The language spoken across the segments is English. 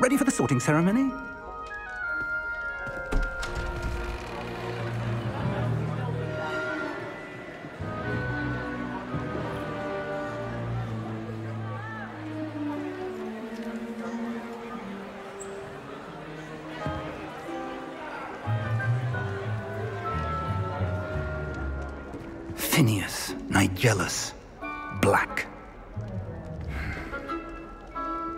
Ready for the sorting ceremony? Phineas, Nigellus, Black.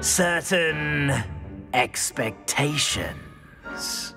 Certain expectations.